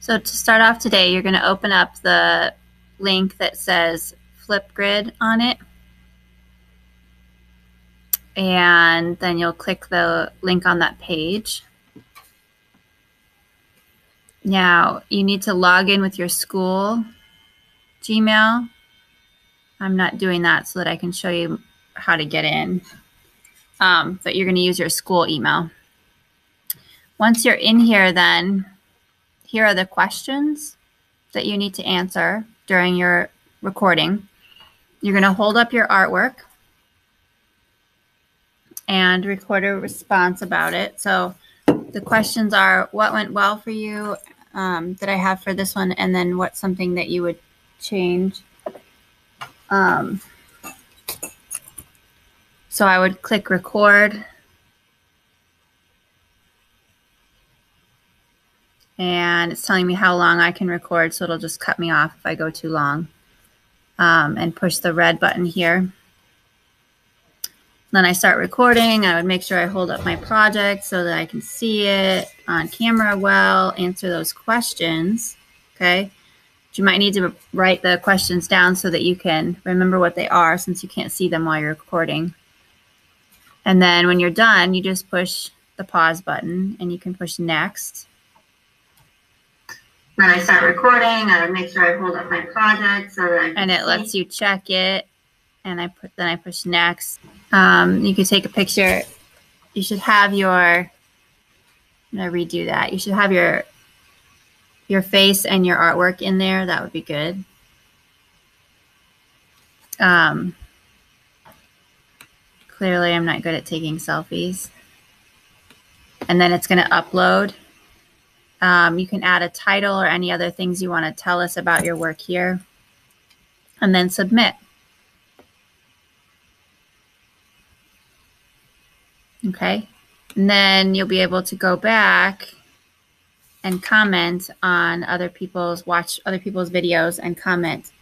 So to start off today, you're going to open up the link that says Flipgrid on it. And then you'll click the link on that page. Now you need to log in with your school Gmail. I'm not doing that so that I can show you how to get in. Um, but you're going to use your school email. Once you're in here, then here are the questions that you need to answer during your recording. You're going to hold up your artwork and record a response about it. So the questions are what went well for you um, that I have for this one, and then what's something that you would change. Um, so I would click record and it's telling me how long I can record, so it'll just cut me off if I go too long. Um, and push the red button here. Then I start recording. I would make sure I hold up my project so that I can see it on camera well, answer those questions. Okay. But you might need to write the questions down so that you can remember what they are since you can't see them while you're recording. And then when you're done, you just push the pause button and you can push next when I start recording, I would make sure I hold up my project so that I and it see. lets you check it. And I put then I push next. Um, you can take a picture. You should have your. I'm gonna redo that. You should have your your face and your artwork in there. That would be good. Um, clearly, I'm not good at taking selfies. And then it's going to upload. Um, you can add a title or any other things you want to tell us about your work here. And then submit. Okay. And then you'll be able to go back and comment on other people's, watch other people's videos and comment